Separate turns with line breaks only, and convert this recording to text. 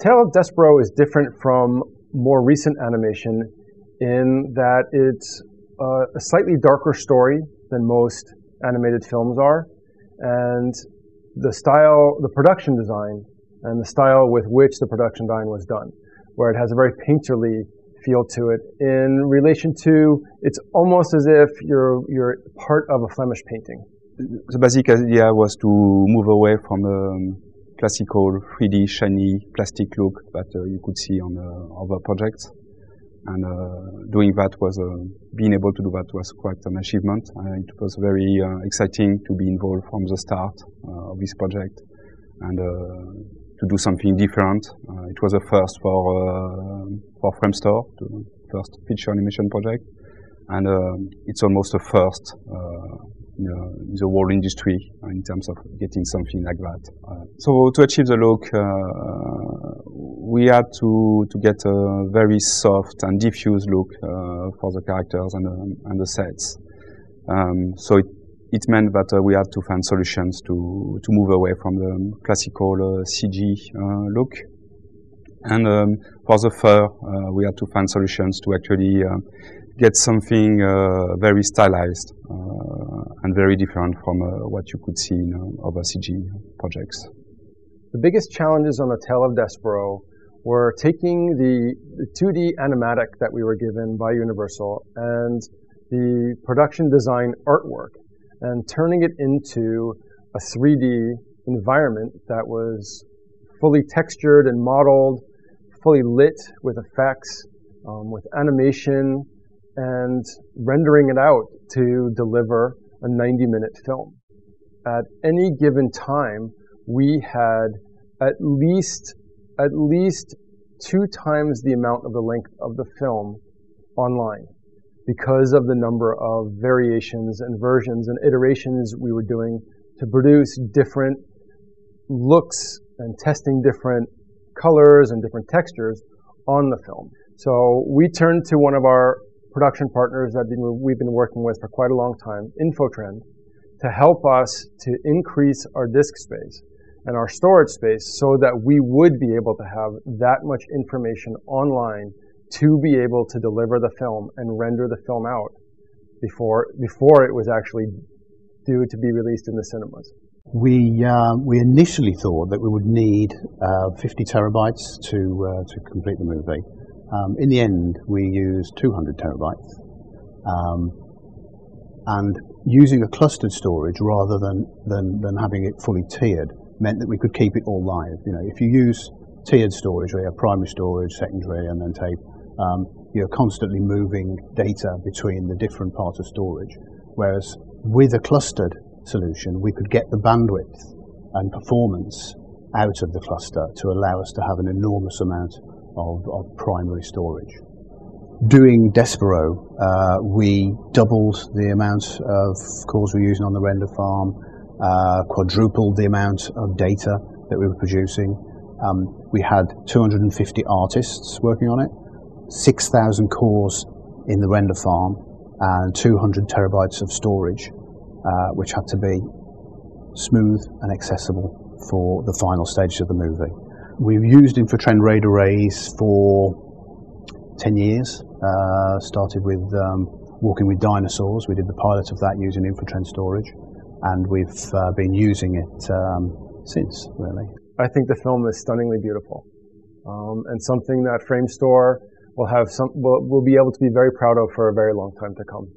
Tale of Despereaux is different from more recent animation in that it's a slightly darker story than most animated films are, and the style, the production design, and the style with which the production design was done, where it has a very painterly feel to it in relation to it's almost as if you're you're part of a Flemish painting.
The basic idea was to move away from um, classical 3D shiny plastic look that uh, you could see on uh, other projects and uh, doing that was uh, being able to do that was quite an achievement. Uh, it was very exciting to be involved from the start of this project and to do something different. it was a first for for Framestore, the first feature animation project, and it's almost a first in, the whole industry uh, in terms of getting something like that. Uh, so to achieve the look, uh, we had to, to get a very soft and diffuse look for the characters and, and the sets. Um, so it, it meant that uh, we had to find solutions to, to move away from the classical uh, CG uh, look. And um, for the fur, we had to find solutions to actually get something very stylized and very different from uh, what you could see in uh, other CG projects.
The biggest challenges on the Tale of Despereaux were taking the, the 2D animatic that we were given by Universal and the production design artwork and turning it into a 3D environment that was fully textured and modeled, fully lit with effects, um, with animation, and rendering it out to deliver a 90 minute film. At any given time, we had at least, at least two times the amount of the length of the film online because of the number of variations and versions and iterations we were doing to produce different looks and testing different colors and different textures on the film. So we turned to one of our production partners that we've been working with for quite a long time, Infortrend, to help us to increase our disk space and our storage space so that we would be able to have that much information online to be able to deliver the film and render the film out before, before it was actually due to be released in the cinemas.
We, uh, we initially thought that we would need uh, 50 terabytes to, uh, to complete the movie. Um, in the end, we used 200 terabytes. Um, and using a clustered storage rather than, than, than having it fully tiered meant that we could keep it all live. You know, if you use tiered storage, where you have primary storage, secondary, and then tape, um, you're constantly moving data between the different parts of storage. Whereas with a clustered solution, we could get the bandwidth and performance out of the cluster to allow us to have an enormous amount of, of primary storage. Doing Despereaux, uh, we doubled the amount of cores we were using on the render farm, uh, quadrupled the amount of data that we were producing. Um, we had 250 artists working on it, 6,000 cores in the render farm, and 200 terabytes of storage, uh, which had to be smooth and accessible for the final stages of the movie. We've used Infortrend RAID arrays for 10 years. Uh, started with um, Walking with Dinosaurs. We did the pilot of that using Infortrend storage, and we've uh, been using it um, since, really.
I think the film is stunningly beautiful, um, and something that Framestore will have some will, will be able to be very proud of for a very long time to come.